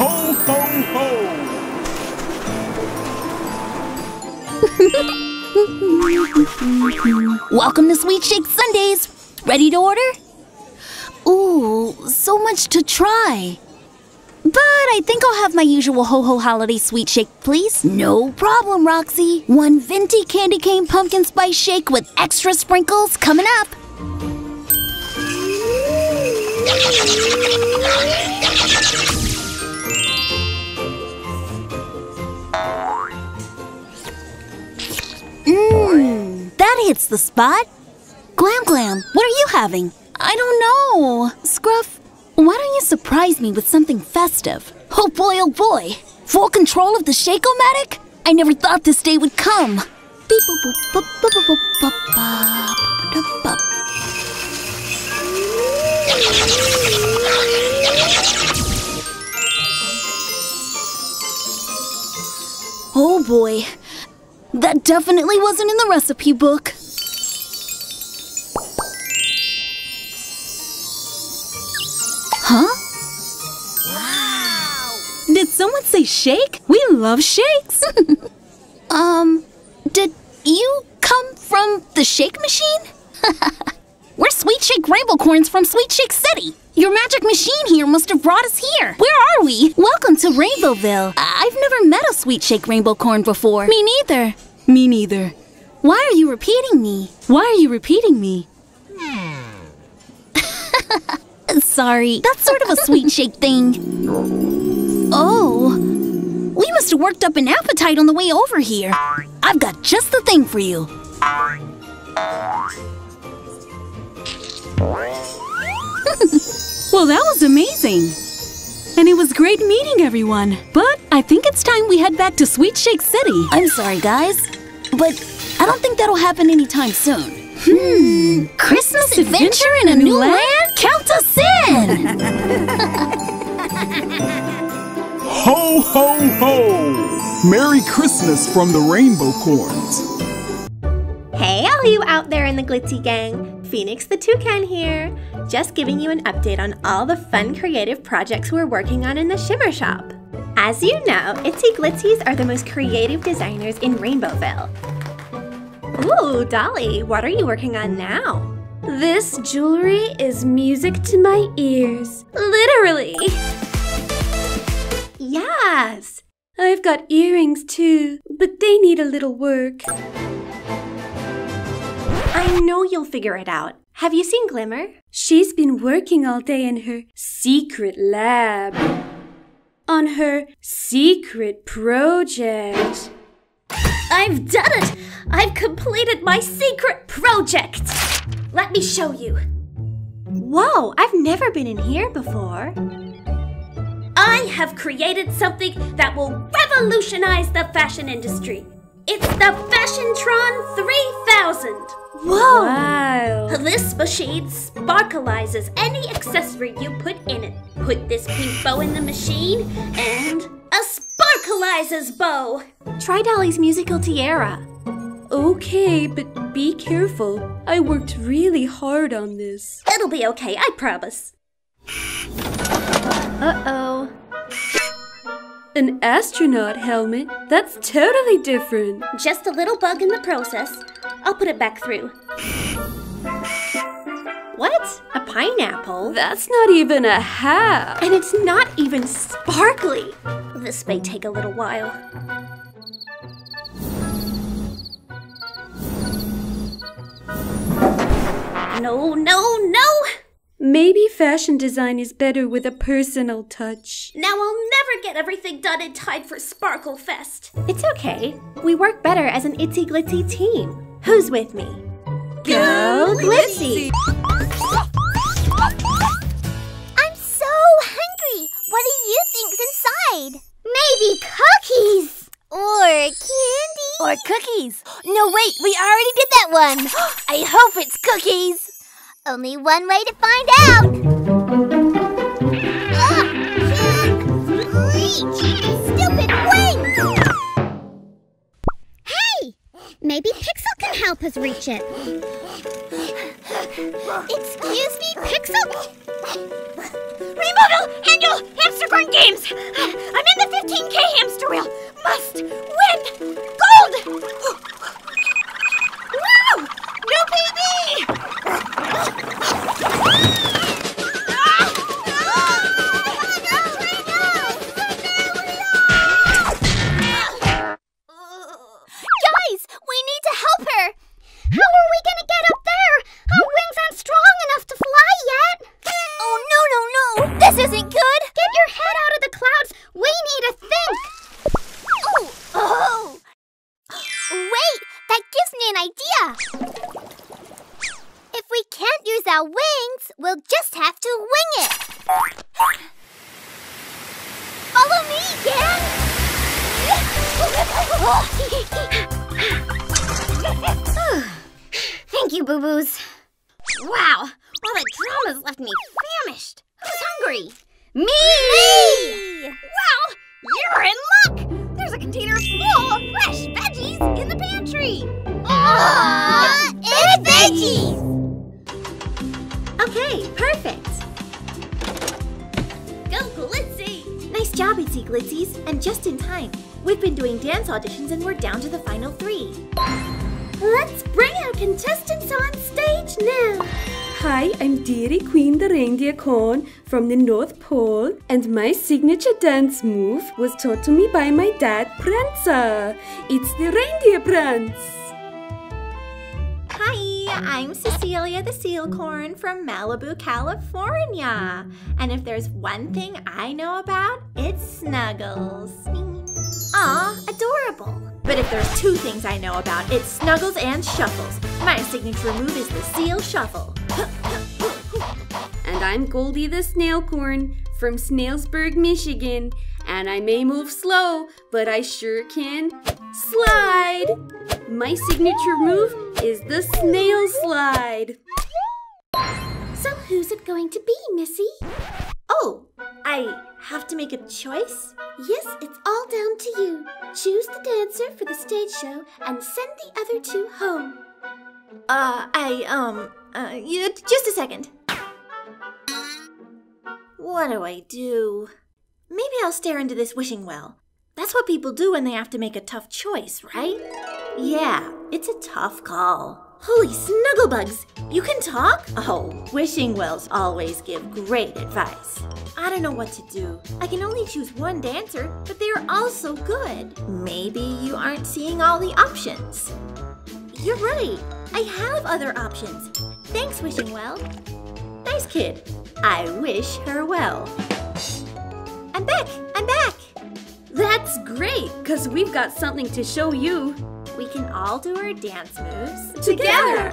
Ho, ho, ho! Welcome to Sweet Shake Sundays. Ready to order? Ooh, so much to try. But I think I'll have my usual Ho Ho Holiday Sweet Shake, please. No problem, Roxy. One venti candy cane pumpkin spice shake with extra sprinkles coming up. Mmm, that hits the spot. Glam Glam, what are you having? I don't know. Scruff, why don't you surprise me with something festive? Oh boy, oh boy. Full control of the Shake-O-Matic? I never thought this day would come. Oh boy, that definitely wasn't in the recipe book. Huh? Wow! Did someone say shake? We love shakes. Um, did you come from the shake machine? We're Sweet Shake Rainbocorns from Sweet Shake City. Your magic machine here must have brought us here. Where are we? Welcome to Rainbowville. I- I've never met a Sweet Shake Rainbocorn before. Me neither. Me neither. Why are you repeating me? Why are you repeating me? Sorry, that's sort of a Sweet Shake thing. Oh, we must have worked up an appetite on the way over here. I've got just the thing for you. Well, that was amazing. And it was great meeting everyone. But I think it's time we head back to Sweet Shake City. I'm sorry, guys, but I don't think that'll happen anytime soon. Hmm, Christmas adventure in a new land? Count us in! Ho, ho, ho! Merry Christmas from the Rainbow Corns. Hey, all you out there in the Glitzy gang! Phoenix the Toucan here, just giving you an update on all the fun creative projects we're working on in the Shimmer Shop. As you know, Itsy Glitzies are the most creative designers in Rainbowville. Ooh, Dolly, what are you working on now? This jewelry is music to my ears. Literally! Yes! I've got earrings too, but they need a little work. I know you'll figure it out. Have you seen Glimmer? She's been working all day in her secret lab. On her secret project. I've done it! I've completed my secret project! Let me show you. Whoa, I've never been in here before. I have created something that will revolutionize the fashion industry. It's the Fashiontron 3000. Whoa! Wow. This machine sparkleizes any accessory you put in it. Put this pink bow in the machine, and a sparkleizes bow. Try Dolly's musical tiara. Okay, but be careful. I worked really hard on this. It'll be okay, I promise. Uh oh. An astronaut helmet? That's totally different. Just a little bug in the process. I'll put it back through. What? A pineapple? That's not even a hat. And it's not even sparkly. This may take a little while. No, no, no! Maybe fashion design is better with a personal touch. Now I'll never get everything done in time for Sparkle Fest. It's okay. We work better as an itsy glitzy team. Who's with me? Go Glitzy! I'm so hungry. What do you think's inside? Maybe cookies. Or candy. Or cookies. No, wait, we already did that one. I hope it's cookies. Only one way to find out! Ah, Ugh, reach! Stupid wings! Hey! Maybe Pixel can help us reach it. Excuse me, Pixel? Removal! Handle! Hamster Grind Games! I'm in the 15K hamster wheel! Must win! Gold! Wow! No PB! Thank you, Boo Boos. Wow, all that drama's left me famished. Who's hungry? Me! Me! Well, you're in luck! There's a container full of fresh veggies in the pantry! Aww, it's veggies! Okay, perfect. Go, Glitzy! Nice job, Itsy Glitzies, and just in time. We've been doing dance auditions and we're down to the final three. Let's bring our contestants on stage now. Hi, I'm Dairy Queen the Reindeer Corn from the North Pole, and my signature dance move was taught to me by my dad, Prancer. It's the Reindeer Prance. I'm Cecilia the Seal Corn from Malibu, California. And if there's one thing I know about, it's snuggles. Aw, adorable. But if there's two things I know about, it's snuggles and shuffles. My signature move is the seal shuffle. And I'm Goldie the Snail Corn from Snailsburg, Michigan. And I may move slow, but I sure can slide. My signature move is the snail slide. So who's it going to be, Missy? Oh, I have to make a choice? Yes, it's all down to you. Choose the dancer for the stage show and send the other two home. Uh, I, um, uh, yeah, just a second. What do I do? Maybe I'll stare into this wishing well. That's what people do when they have to make a tough choice, right? Yeah, it's a tough call. Holy snugglebugs! You can talk? Oh, wishing wells always give great advice. I don't know what to do. I can only choose one dancer, but they are all so good. Maybe you aren't seeing all the options. You're right. I have other options. Thanks, Wishing Well. Nice kid. I wish her well. I'm back. I'm back. That's great, because we've got something to show you. We can all do our dance moves Together.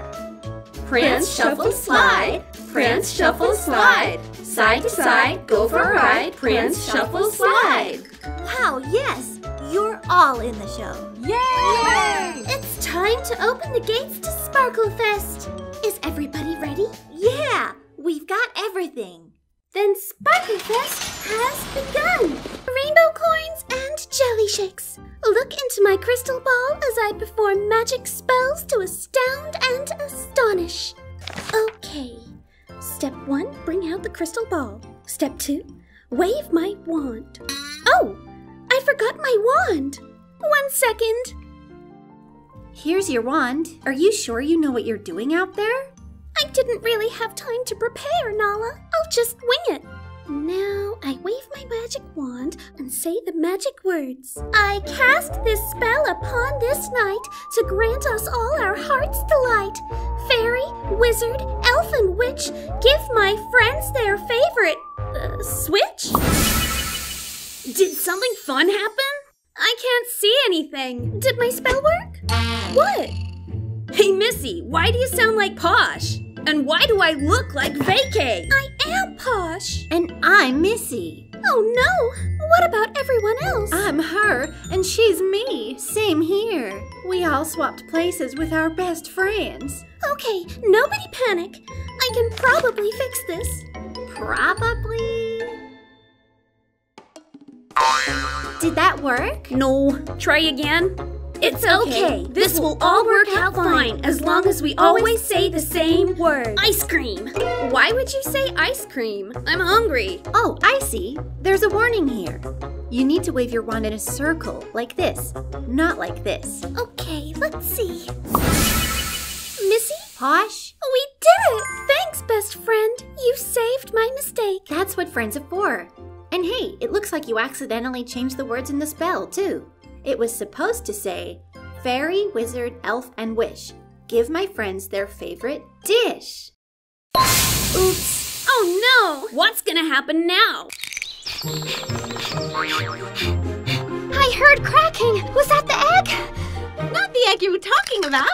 Prance, shuffle, slide. Prance, shuffle, slide. Side to side, go for a ride. Prance, shuffle, slide. Wow, yes. You're all in the show. Yay! It's time to open the gates to Sparklefest. Is sure you know what you're doing out there? I didn't really have time to prepare, Nala. I'll just wing it. Now I wave my magic wand and say the magic words. I cast this spell upon this night to grant us all our heart's delight. Fairy, wizard, elf, and witch, give my friends their favorite uh, switch. Did something fun happen? I can't see anything. Did my spell work? What? Hey, Missy, why do you sound like Posh? And why do I look like Vacay? I am posh. And I'm Missy. Oh no! What about everyone else? I'm her, and she's me. Same here. We all swapped places with our best friends. Okay, nobody panic. I can probably fix this. Probably. Did that work? No. Try again. It's okay. This will all work out fine as long as we always say the same word. Ice cream. Why would you say ice cream? I'm hungry. Oh, I see. There's a warning here. You need to wave your wand in a circle, like this, not like this. Okay, let's see. Missy? Posh? We did it! Thanks, best friend. You saved my mistake. That's what friends are for. And hey, it looks like you accidentally changed the words in the spell, too. It was supposed to say, Fairy, Wizard, Elf, and Wish. Give my friends their favorite dish. Oops. Oh no! What's gonna happen now? I heard cracking. Was that the egg? Not the egg you were talking about.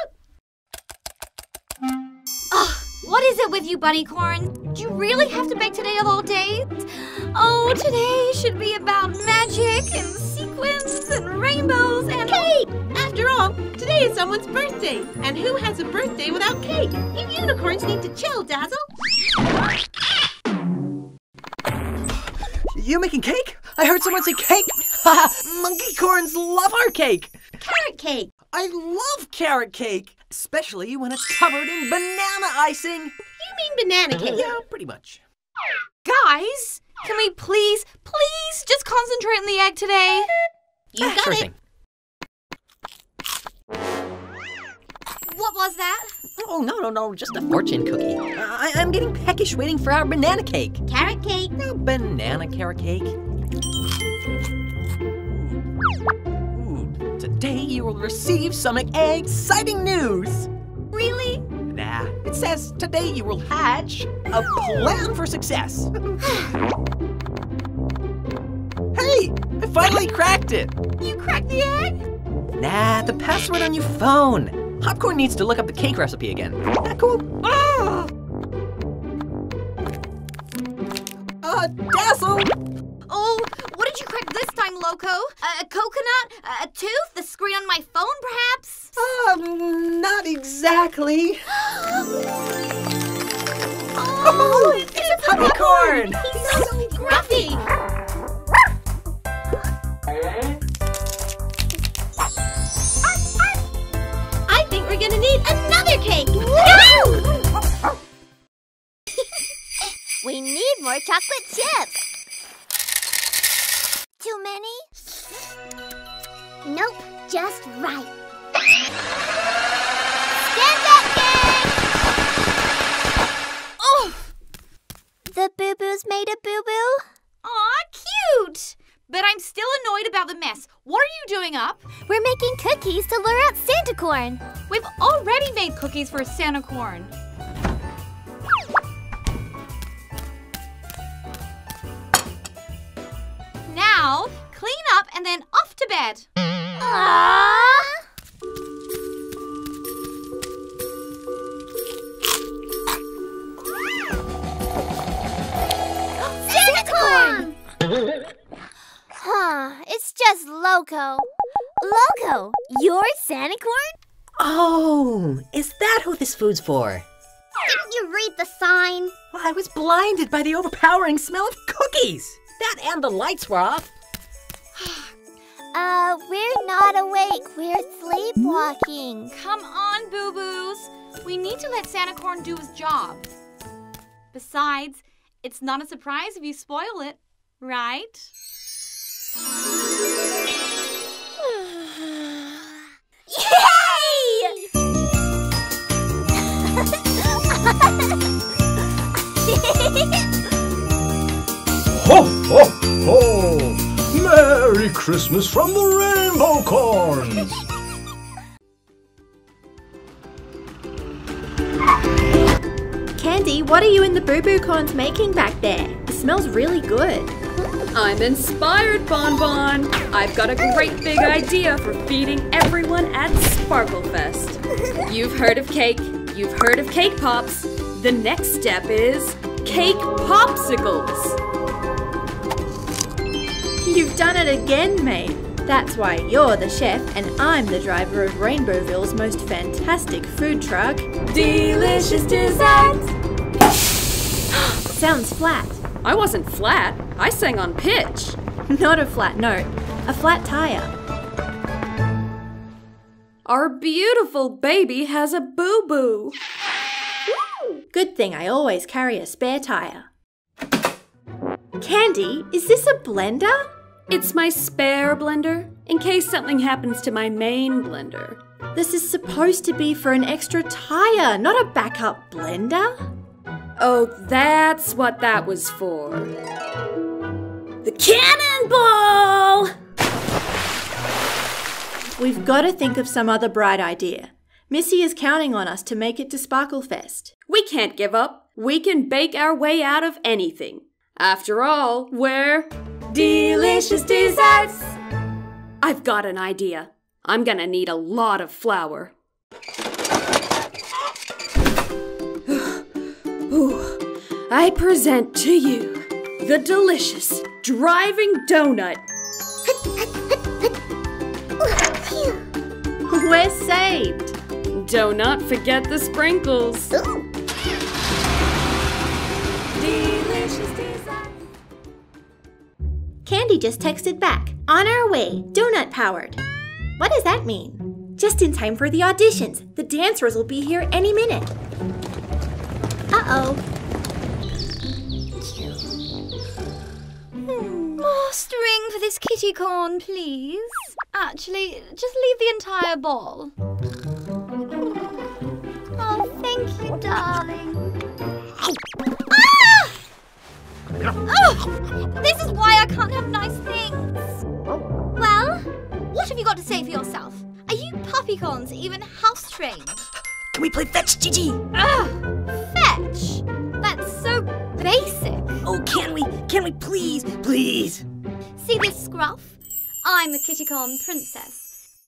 Ugh, what is it with you, Bunny Corn? Do you really have to bake today of all days? Oh, today should be about magic and sequins and rainbows and. Cake! After all, today is someone's birthday. And who has a birthday without cake? You unicorns need to chill, Dazzle. You making cake? I heard someone say cake. Monkey corns love our cake. Carrot cake. I love carrot cake, especially when it's covered in banana icing. You mean banana cake? Yeah, pretty much. Guys, can we please, please just concentrate on the egg today? You Ah, got sure it. thing. What was that? Oh, no, no, no, just a fortune cookie. I- I'm getting peckish waiting for our banana cake. Carrot cake. No, banana carrot cake. Today you will receive some exciting news. Really? Nah, it says today you will hatch a plan for success. hey, I finally cracked it. You cracked the egg? Nah, the password on your phone. Popcorn needs to look up the cake recipe again. Isn't That cool? Ah! Uh, Dazzle! This? A, a coconut? A, a tooth? The screen on my phone, perhaps? Um, not exactly. Oh, it's, a Puppy corn! He's so gruffy. Made cookies for Santa Corn. Now, clean up and then off to bed. Aww. Santa Corn! huh, it's just Loco. Loco, you're Santa Corn? Oh, is that who this food's for? Didn't you read the sign? Well, I was blinded by the overpowering smell of cookies. That and the lights were off. Uh, we're not awake. We're sleepwalking. Come on, boo boos. We need to let Santa Corn do his job. Besides, it's not a surprise if you spoil it, right? Yay! Ho, ho, ho! Merry Christmas from the Rainbocorns! Candy, what are you and the Boo Boo Corns making back there? It smells really good. I'm inspired, Bon Bon. I've got a great big idea for feeding everyone at Sparklefest. You've heard of cake, you've heard of cake pops. The next step is cake popsicles. You've done it again, mate. That's why you're the chef and I'm the driver of Rainbowville's most fantastic food truck. Delicious desserts. Sounds flat. I wasn't flat, I sang on pitch. Not a flat note, a flat tire. Our beautiful baby has a boo boo. Good thing I always carry a spare tire. Candy, is this a blender? It's my spare blender in case something happens to my main blender. This is supposed to be for an extra tire, not a backup blender. Oh, that's what that was for. The cannonball! We've got to think of some other bright idea. Missy is counting on us to make it to Sparklefest. We can't give up. We can bake our way out of anything. After all, we're delicious desserts. I've got an idea. I'm gonna need a lot of flour. Ooh, I present to you the delicious driving donut. We're saved. Do not forget the sprinkles. Delicious design. Candy just texted back. On our way, donut powered. What does that mean? Just in time for the auditions. The dancers will be here any minute. Uh oh. More string for this kitty corn, please. Actually, just leave the entire ball. Oh, thank you, darling. Ah! Oh, this is why I can't have nice things. Well, what have you got to say for yourself? Are you puppycorns even house trained? Can we play fetch, Gigi? Ah, fetch. That's so basic. Oh, can we? Can we please? Please? See this scruff? I'm the kittycorn princess.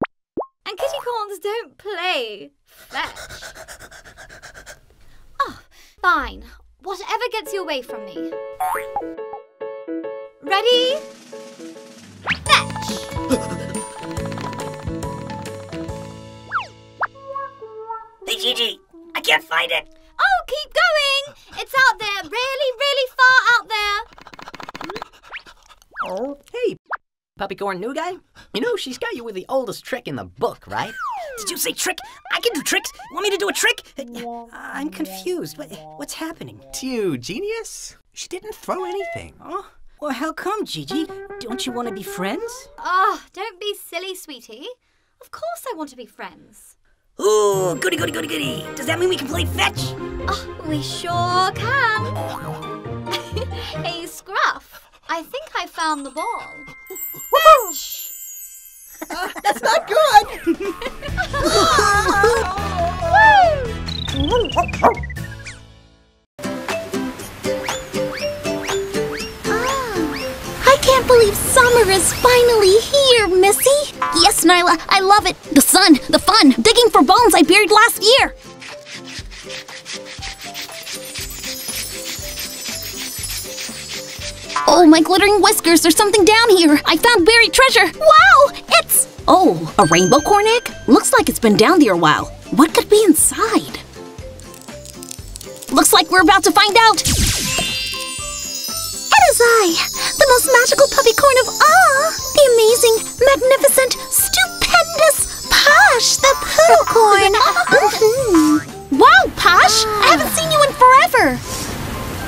And kittycorns don't play fetch. Fine. Whatever gets you away from me. Ready? Fetch! Hey, Gigi, I can't find it. Oh, keep going! It's out there, really, really far out there. Oh, hey, Puppycorn new guy. You know, she's got you with the oldest trick in the book, right? Did you say trick? I can do tricks. Want me to do a trick? Uh, I'm confused. What, what's happening? To you, genius? She didn't throw anything. Oh, well, how come, Gigi? Don't you want to be friends? Oh, don't be silly, sweetie. Of course I want to be friends. Ooh, goody, goody, goody, goody. Does that mean we can play fetch? Oh, we sure can. hey, Scruff, I think I found the ball. That's not good! Ah. I can't believe summer is finally here, Missy. Yes, Nyla, I love it. The sun, the fun, digging for bones I buried last year. Oh, my glittering whiskers, there's something down here. I found buried treasure. Wow. Oh, a Rainbocorn egg? Looks like it's been down there a while. What could be inside? Looks like we're about to find out. It is I, the most magical puppycorn of all, the amazing, magnificent, stupendous Posh the Poodlecorn. Mhm. Wow, Posh, I haven't seen you in forever.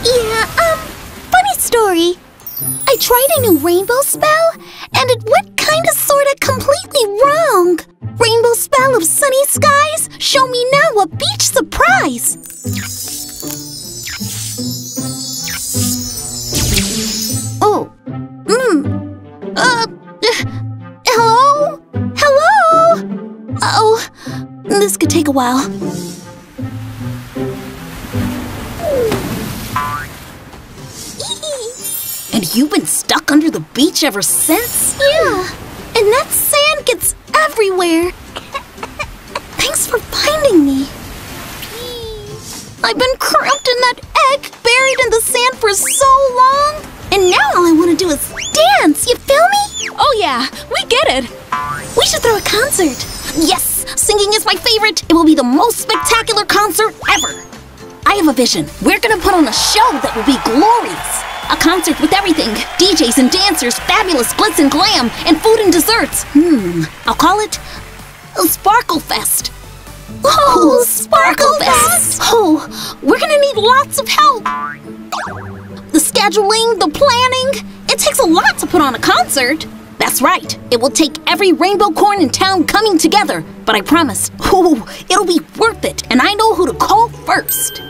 Yeah, um, funny story. I tried a new rainbow spell, and it went kinda sorta completely wrong. Rainbow spell of sunny skies, show me now a beach surprise. Oh. Hmm. Uh. Hello? Hello? Oh. This could take a while. And you've been stuck under the beach ever since? Yeah. And that gets everywhere. Thanks for finding me. I've been cramped in that egg, buried in the sand for so long. And now all I want to do is dance, you feel me? Oh yeah, we get it. We should throw a concert. Yes, singing is my favorite. It will be the most spectacular concert ever. I have a vision. We're gonna put on a show that will be glorious. A concert with everything DJs and dancers, fabulous glitz and glam, and food and desserts. Hmm, I'll call it a Sparkle Fest. Oh, Sparkle Fest! Oh, we're gonna need lots of help. The scheduling, the planning, it takes a lot to put on a concert. That's right. It will take every Rainbocorn in town coming together. But I promise, oh, it'll be worth it, and I know who to call first.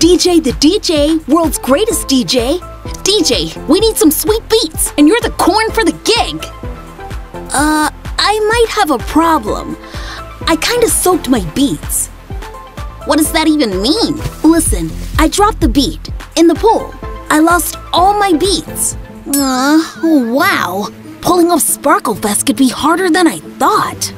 DJ the DJ, world's greatest DJ. DJ, we need some sweet beats, and you're the corn for the gig. Uh, I might have a problem. I kinda soaked my beats. What does that even mean? Listen, I dropped the beat in the pool. I lost all my beats. Uh, wow. Pulling off Sparkle Fest could be harder than I thought.